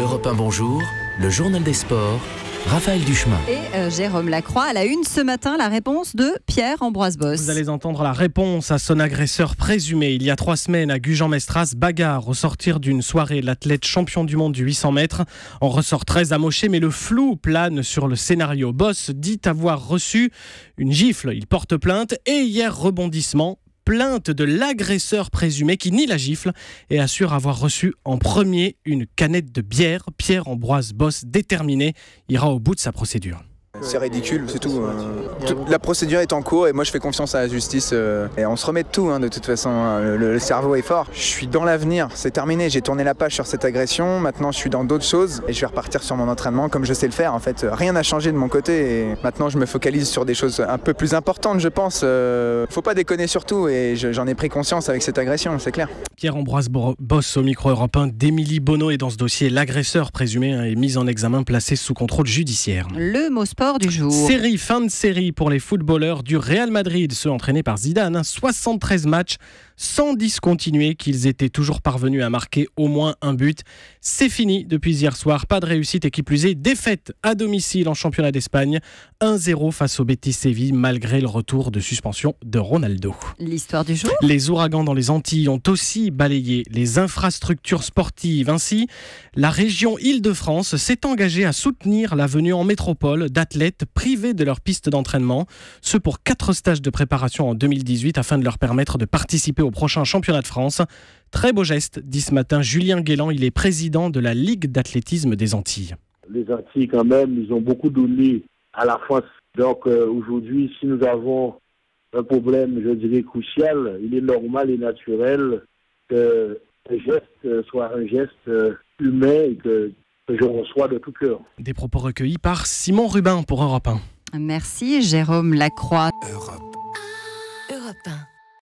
Europe 1 Bonjour, le journal des sports, Raphaël Duchemin. Et euh, Jérôme Lacroix à la une ce matin, la réponse de Pierre Ambroise Boss. Vous allez entendre la réponse à son agresseur présumé. Il y a trois semaines à Gujan-Mestras, bagarre au sortir d'une soirée. L'athlète champion du monde du 800 mètres en ressort très amoché, mais le flou plane sur le scénario. Boss dit avoir reçu une gifle. Il porte plainte et hier rebondissement plainte de l'agresseur présumé qui nie la gifle et assure avoir reçu en premier une canette de bière. Pierre Ambroise Boss, déterminé, ira au bout de sa procédure. C'est ridicule, c'est tout. Euh. La procédure est en cours et moi je fais confiance à la justice euh, et on se remet de tout hein, de toute façon. Hein. Le, cerveau est fort. Je suis dans l'avenir, c'est terminé. J'ai tourné la page sur cette agression. Maintenant je suis dans d'autres choses et je vais repartir sur mon entraînement comme je sais le faire. En fait, rien n'a changé de mon côté et maintenant je me focalise sur des choses un peu plus importantes, je pense. Euh, faut pas déconner sur tout et j'en ai pris conscience avec cette agression, c'est clair. Pierre-Ambroise Boss au micro européen d'Émilie Bono et dans ce dossier, l'agresseur présumé hein, est mis en examen, placé sous contrôle judiciaire. Le mot sport du jour. Série, fin de série pour les footballeurs du Real Madrid, ceux entraînés par Zidane. 73 hein. matchs sans discontinuer qu'ils étaient toujours parvenus à marquer au moins un but. C'est fini depuis hier soir. Pas de réussite et qui plus est, défaite à domicile en championnat d'Espagne. 1-0 face au Betis Séville malgré le retour de suspension de Ronaldo. L'histoire du jour Les ouragans dans les Antilles ont aussi balayé les infrastructures sportives. Ainsi, la région Île-de-France s'est engagée à soutenir la venue en métropole d'athlètes privés de leur piste d'entraînement. Ce pour quatre stages de préparation en 2018 afin de leur permettre de participer au prochain championnat de France. Très beau geste, dit ce matin Julien Guélan, il est président de la Ligue d'athlétisme des Antilles. Les Antilles, quand même, ils ont beaucoup donné à la France. Donc euh, aujourd'hui, si nous avons un problème, je dirais, crucial, il est normal et naturel que ce geste soit un geste euh, humain et que, je reçois de tout cœur. Des propos recueillis par Simon Rubin pour Europe 1. Merci Jérôme Lacroix. Europe. Europe 1.